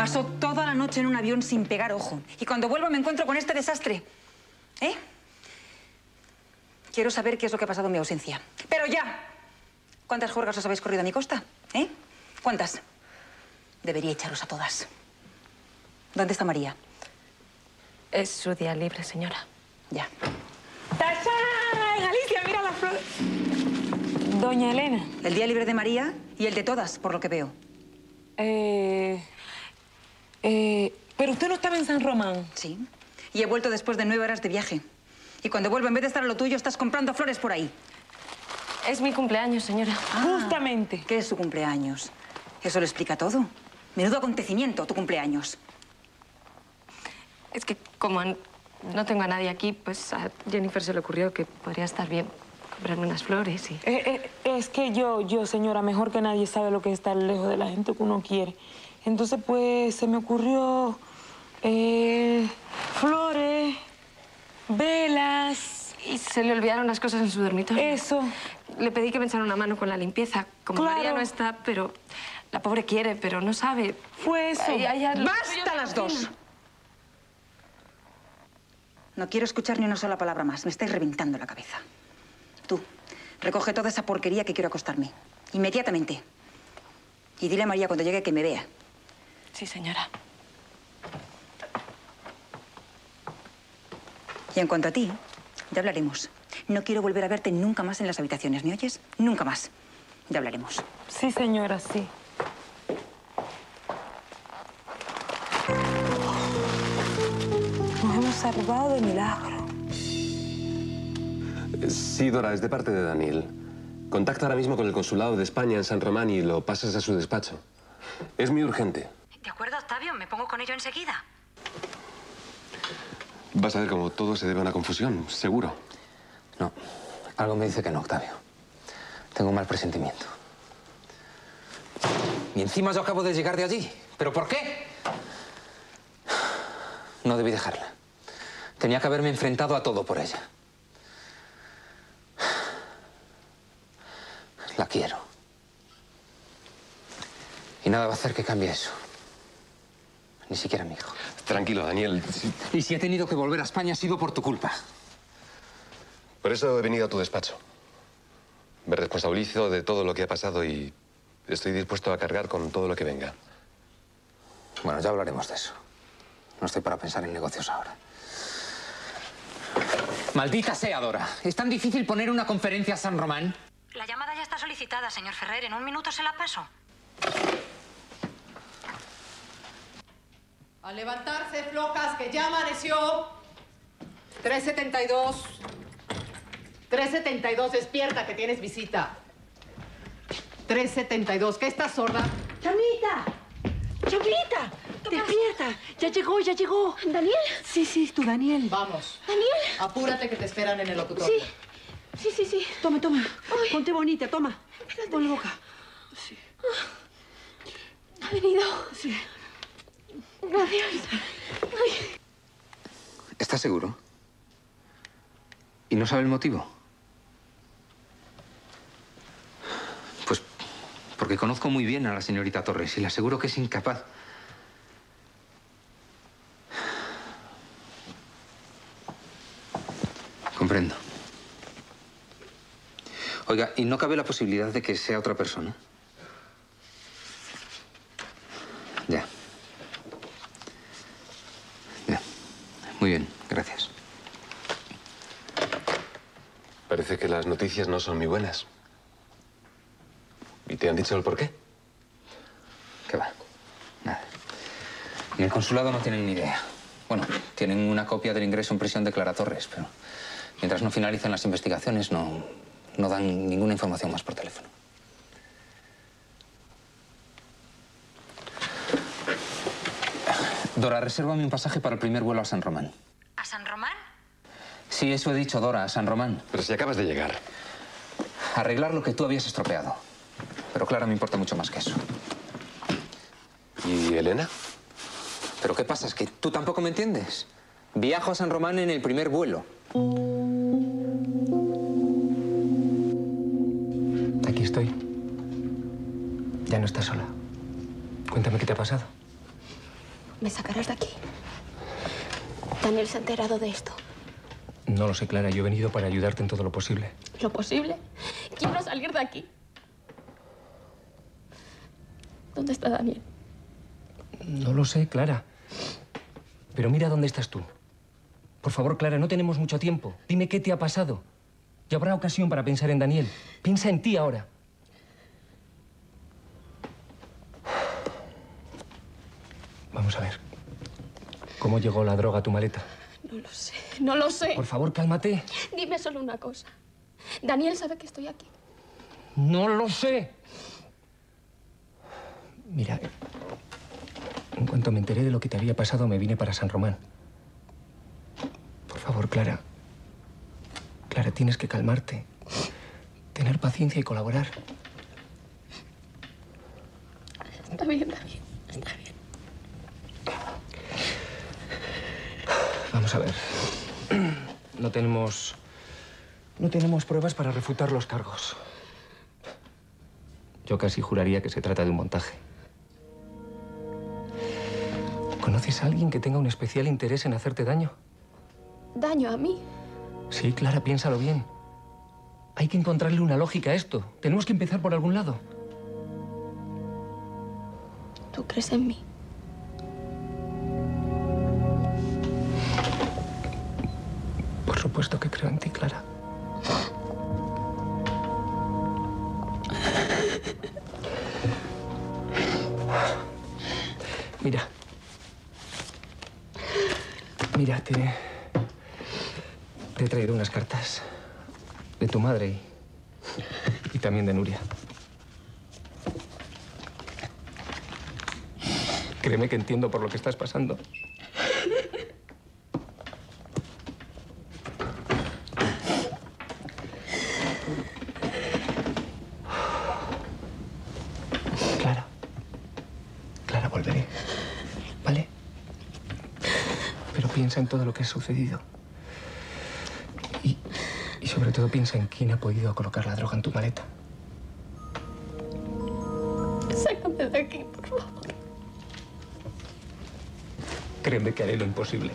Paso toda la noche en un avión sin pegar ojo. Y cuando vuelvo me encuentro con este desastre. ¿Eh? Quiero saber qué es lo que ha pasado en mi ausencia. ¡Pero ya! ¿Cuántas juergas os habéis corrido a mi costa? ¿Eh? ¿Cuántas? Debería echaros a todas. ¿Dónde está María? Es su día libre, señora. Ya. ¡Tasha! Alicia, mira la flor. Doña Elena. El día libre de María y el de todas, por lo que veo. Eh, eh, pero usted no estaba en San Román. Sí. Y he vuelto después de nueve horas de viaje. Y cuando vuelvo, en vez de estar a lo tuyo, estás comprando flores por ahí. Es mi cumpleaños, señora. Justamente. ¿Qué es su cumpleaños? Eso lo explica todo. Menudo acontecimiento, tu cumpleaños. Es que como no tengo a nadie aquí, pues a Jennifer se le ocurrió que podría estar bien comprarme unas flores y... Eh, eh, es que yo, yo, señora, mejor que nadie sabe lo que es estar lejos de la gente que uno quiere. Entonces, pues, se me ocurrió... eh, flores, velas... Y se le olvidaron las cosas en su dormitorio. Eso. Le pedí que me echara una mano con la limpieza. Como Claro. María no está, pero... La pobre quiere, pero no sabe. Fue eso. Ay, ay, ay, ¡Basta las dos! No quiero escuchar ni una sola palabra más. Me estáis reventando la cabeza. Tú, recoge toda esa porquería que quiero acostarme. Inmediatamente. Y dile a María cuando llegue que me vea. Sí, señora. Y en cuanto a ti, ya hablaremos. No quiero volver a verte nunca más en las habitaciones, ¿me oyes? Nunca más. Ya hablaremos. Sí, señora, sí. Nos hemos salvado de milagro. Sí, Dora, es de parte de Daniel. Contacta ahora mismo con el consulado de España en San Román y lo pasas a su despacho. Es muy urgente. De acuerdo, Octavio, me pongo con ello enseguida. Vas a ver cómo todo se debe a una confusión, seguro. No, algo me dice que no, Octavio. Tengo un mal presentimiento. Y encima yo acabo de llegar de allí. ¿Pero por qué? No debí dejarla. Tenía que haberme enfrentado a todo por ella. La quiero. Y nada va a hacer que cambie eso. Ni siquiera mi hijo. Tranquilo, Daniel. Y si he tenido que volver a España ha sido por tu culpa. Por eso he venido a tu despacho. Me responsabilizo de todo lo que ha pasado y estoy dispuesto a cargar con todo lo que venga. Bueno, ya hablaremos de eso. No estoy para pensar en negocios ahora. Maldita sea, Dora. ¿Es tan difícil poner una conferencia a San Román? La llamada ya está solicitada, señor Ferrer. En un minuto se la paso. A levantarse, flocas, que ya amaneció. 372. 372, despierta, que tienes visita. 372, ¿qué estás sorda? ¡Chamita! ¡Chamita! ¡Despierta! ¡Ya llegó, ya llegó! ¿Daniel? Sí, sí, tú, Daniel. Vamos. ¿Daniel? Apúrate que te esperan en el locutorio. Sí. Sí, sí, sí. Toma, toma. Ponte bonita, toma. Pon la boca. Sí. Ha venido. Sí. Gracias. Ay. ¿Estás seguro? ¿Y no sabe el motivo? Pues porque conozco muy bien a la señorita Torres y le aseguro que es incapaz. Comprendo. Oiga, ¿y no cabe la posibilidad de que sea otra persona? Muy bien, gracias. Parece que las noticias no son muy buenas. ¿Y te han dicho el por qué? ¿Qué va? Nada. En el consulado no tienen ni idea. Bueno, tienen una copia del ingreso en prisión de Clara Torres, pero mientras no finalicen las investigaciones no, no dan ninguna información más por teléfono. Dora, resérvame un pasaje para el primer vuelo a San Román. ¿A San Román? Sí, eso he dicho, Dora, a San Román. Pero si acabas de llegar. Arreglar lo que tú habías estropeado. Pero Clara me importa mucho más que eso. ¿Y Elena? ¿Pero qué pasa? ¿Es que tú tampoco me entiendes? Viajo a San Román en el primer vuelo. Aquí estoy. Ya no estás sola. Cuéntame qué te ha pasado. Me sacarás de aquí. Daniel se ha enterado de esto. No lo sé, Clara. Yo he venido para ayudarte en todo lo posible. Lo posible. Quiero salir de aquí. ¿Dónde está Daniel? No lo sé, Clara. Pero mira dónde estás tú. Por favor, Clara, no tenemos mucho tiempo. Dime qué te ha pasado. Y habrá ocasión para pensar en Daniel. Piensa en ti ahora. Vamos a ver. ¿Cómo llegó la droga a tu maleta? No lo sé, no lo sé. Por favor, cálmate. Dime solo una cosa. Daniel sabe que estoy aquí. No lo sé. Mira, en cuanto me enteré de lo que te había pasado, me vine para San Román. Por favor, Clara. Clara, tienes que calmarte. Tener paciencia y colaborar. Está bien, está bien, está bien. Vamos a ver. No tenemos... No tenemos pruebas para refutar los cargos. Yo casi juraría que se trata de un montaje. ¿Conoces a alguien que tenga un especial interés en hacerte daño? ¿Daño a mí? Sí, Clara, piénsalo bien. Hay que encontrarle una lógica a esto. Tenemos que empezar por algún lado. ¿Tú crees en mí? Supuesto que creo en ti, Clara. Mira. Mira, te... Te he traído unas cartas de tu madre y, y también de Nuria. Créeme que entiendo por lo que estás pasando. Clara. Clara, volveré. ¿Vale? Pero piensa en todo lo que ha sucedido. Y, y sobre todo piensa en quién ha podido colocar la droga en tu maleta. Sácame de aquí, por favor. Créeme que haré lo imposible.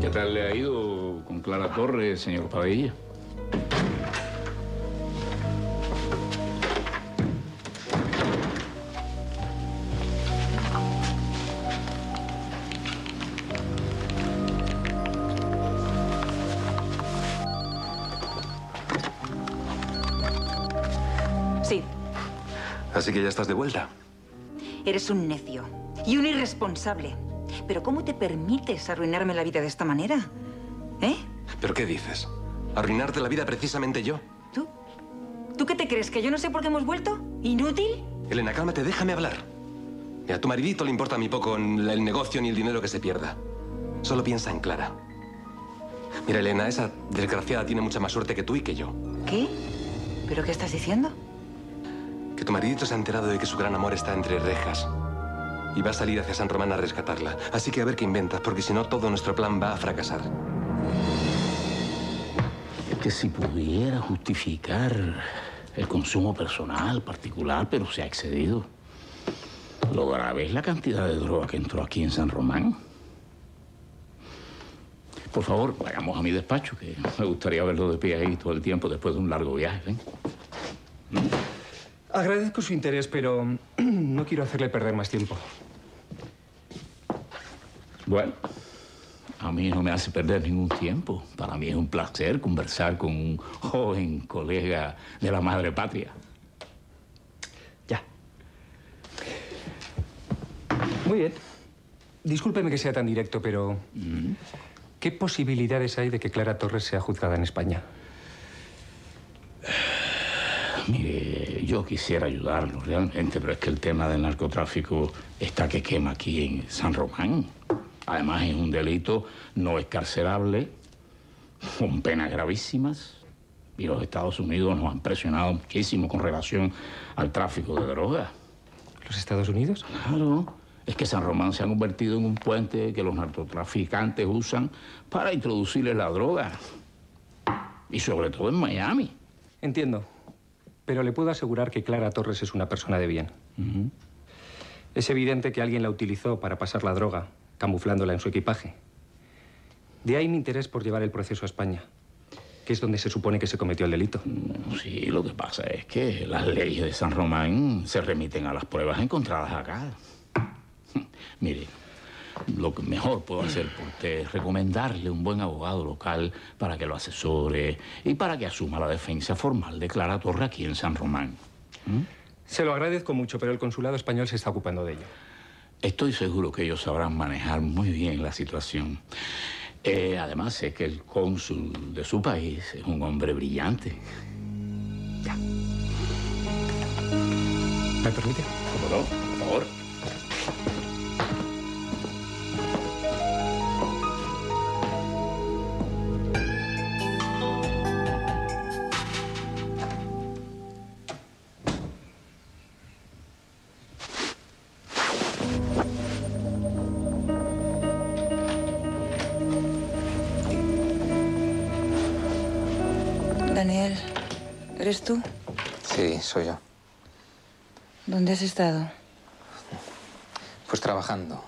¿Qué tal le ha ido Clara Torres, señor Pavella? Sí, Así que ya estás de vuelta. eres un necio y un irresponsable. Pero ¿cómo te permites arruinarme la vida de esta manera? ¿Eh? ¿Pero qué dices? ¿Arruinarte la vida precisamente yo? ¿Tú? ¿Tú qué te crees? ¿Que yo no sé por qué hemos vuelto? ¿Inútil? Elena, cálmate, déjame hablar. A tu maridito le importa mí poco el negocio ni el dinero que se pierda. Solo piensa en Clara. Mira, Elena, esa desgraciada tiene mucha más suerte que tú y que yo. ¿Qué? ¿Pero qué estás diciendo? Que tu maridito se ha enterado de que su gran amor está entre rejas. Y va a salir hacia San Román a rescatarla. Así que a ver qué inventas, porque si no, todo nuestro plan va a fracasar. Que si pudiera justificar el consumo personal, particular, pero se ha excedido. Lo grave es la cantidad de droga que entró aquí en San Román. Por favor, vayamos a mi despacho, que me gustaría verlo de pie ahí todo el tiempo después de un largo viaje. ¿ven? Agradezco su interés, pero no quiero hacerle perder más tiempo. Bueno, a mí no me hace perder ningún tiempo. Para mí es un placer conversar con un joven colega de la madre patria. Ya. Muy bien. Discúlpeme que sea tan directo, pero ¿qué posibilidades hay de que Clara Torres sea juzgada en España? Mire, yo quisiera ayudarlo realmente, pero es que el tema del narcotráfico está que quema aquí en San Román. Además, es un delito no escarcelable, con penas gravísimas. Y los Estados Unidos nos han presionado muchísimo con relación al tráfico de drogas. ¿Los Estados Unidos? Claro. es que San Román se ha convertido en un puente que los narcotraficantes usan para introducirles la droga. Y sobre todo en Miami. Entiendo. Pero le puedo asegurar que Clara Torres es una persona de bien. Es evidente que alguien la utilizó para pasar la droga, camuflándola en su equipaje. De ahí mi interés por llevar el proceso a España, que es donde se supone que se cometió el delito. Sí, lo que pasa es que las leyes de San Román se remiten a las pruebas encontradas acá. Mire, lo que mejor puedo hacer por usted es recomendarle un buen abogado local para que lo asesore y para que asuma la defensa formal de Clara Torre aquí en San Román. ¿Mm? Se lo agradezco mucho, pero el consulado español se está ocupando de ello. Estoy seguro que ellos sabrán manejar muy bien la situación. Eh, además, sé que el cónsul de su país es un hombre brillante. ¿Me permite? ¿Cómo no? ¿Eres tú? Sí, soy yo. ¿Dónde has estado? Pues trabajando.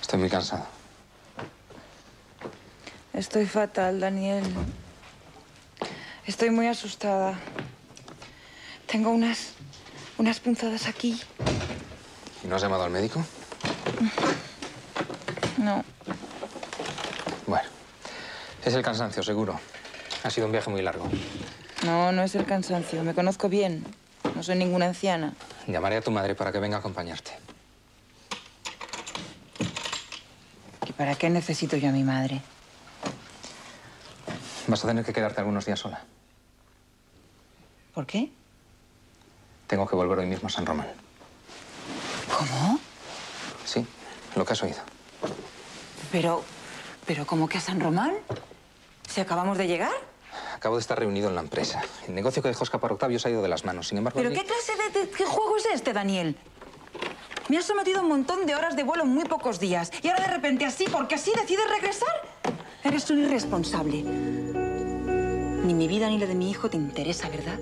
Estoy muy cansado. Estoy fatal, Daniel. Estoy muy asustada. Tengo unas... unas punzadas aquí. ¿Y no has llamado al médico? No. Es el cansancio, seguro. Ha sido un viaje muy largo. No, no es el cansancio. Me conozco bien. No soy ninguna anciana. Llamaré a tu madre para que venga a acompañarte. ¿Y para qué necesito yo a mi madre? Vas a tener que quedarte algunos días sola. ¿Por qué? Tengo que volver hoy mismo a San Román. ¿Cómo? Sí, lo que has oído. Pero... ¿Pero cómo que a San Román? ¿Si acabamos de llegar? Acabo de estar reunido en la empresa. El negocio que dejó escapar Octavio se ha ido de las manos. Sin embargo... ¿Pero qué clase de, de- qué juego es este, Daniel? Me has sometido un montón de horas de vuelo en muy pocos días. Y ahora de repente así, porque así decides regresar. Eres un irresponsable. Ni mi vida ni la de mi hijo te interesa, ¿verdad?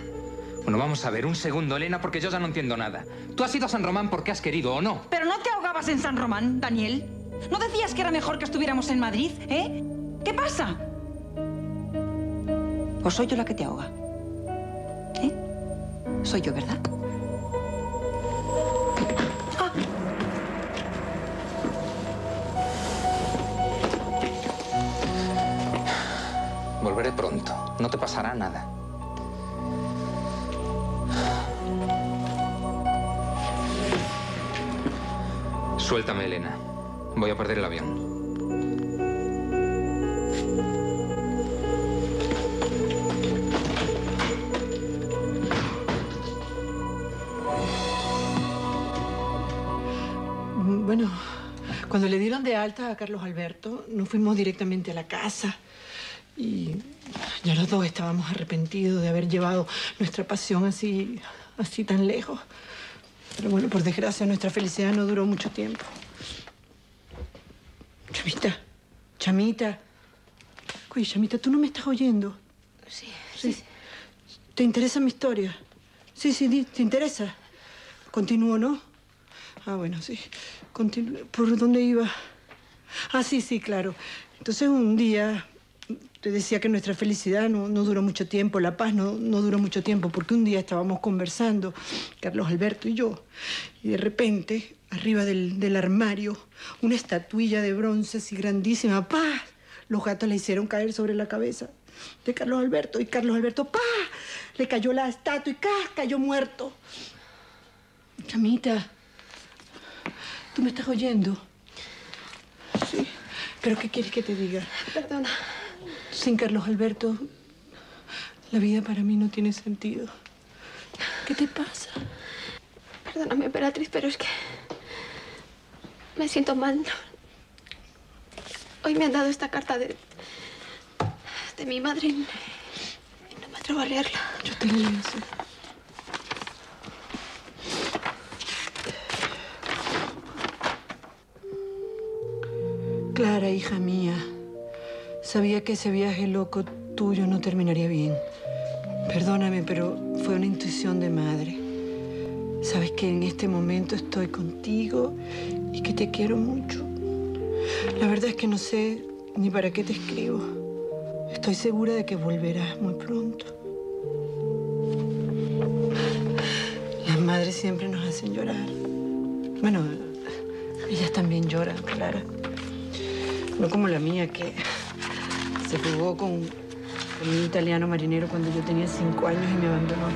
Bueno, vamos a ver, un segundo, Elena, porque yo ya no entiendo nada. Tú has ido a San Román porque has querido, ¿o no? Pero no te ahogabas en San Román, Daniel. ¿No decías que era mejor que estuviéramos en Madrid, eh? ¿Qué pasa? ¿O soy yo la que te ahoga? ¿Eh? Soy yo, ¿verdad? Volveré pronto. No te pasará nada. Suéltame, Elena. Voy a perder el avión. Cuando le dieron de alta a Carlos Alberto, nos fuimos directamente a la casa. Y ya los dos estábamos arrepentidos de haber llevado nuestra pasión así, así tan lejos. Pero bueno, por desgracia, nuestra felicidad no duró mucho tiempo. Chamita, Chamita. Oye, Chamita, ¿tú no me estás oyendo? Sí, sí. ¿Te interesa mi historia? Sí, sí, ¿te interesa? Continúo, ¿no? Ah, bueno, sí. Continúo. ¿Por dónde iba? Ah, sí, sí, claro. Entonces un día te decía que nuestra felicidad no, no duró mucho tiempo, la paz no, no duró mucho tiempo, porque un día estábamos conversando, Carlos Alberto y yo, y de repente, arriba del, del armario, una estatuilla de bronce así grandísima, ¡pah! Los gatos le hicieron caer sobre la cabeza de Carlos Alberto, y Carlos Alberto, ¡pah! Le cayó la estatua y ¡ca! cayó muerto. Chamita, ¿tú me estás oyendo? Sí. ¿Pero qué quieres que te diga? Perdona. Sin Carlos Alberto, la vida para mí no tiene sentido. ¿Qué te pasa? Perdóname, emperatriz, pero es que me siento mal. Hoy me han dado esta carta de, de mi madre y no me atrevo a leerla. Yo te leo, Sabía que ese viaje loco tuyo no terminaría bien. Perdóname, pero fue una intuición de madre. Sabes que en este momento estoy contigo y que te quiero mucho. La verdad es que no sé ni para qué te escribo. Estoy segura de que volverás muy pronto. Las madres siempre nos hacen llorar. Bueno, ellas también lloran, Clara. No como la mía, que se jugó con, un italiano marinero cuando yo tenía cinco años y me abandonó.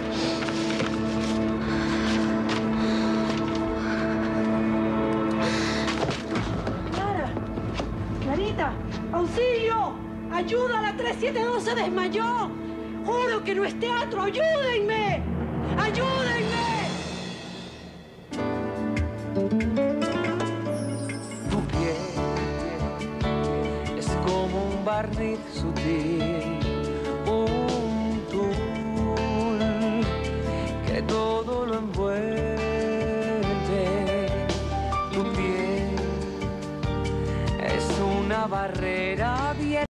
Clara, Clarita, auxilio, ayuda, la 372 se desmayó. Juro que no es teatro, ayúdenme, ayúdenme. Un tul que todo lo envuelve. Tu piel es una bien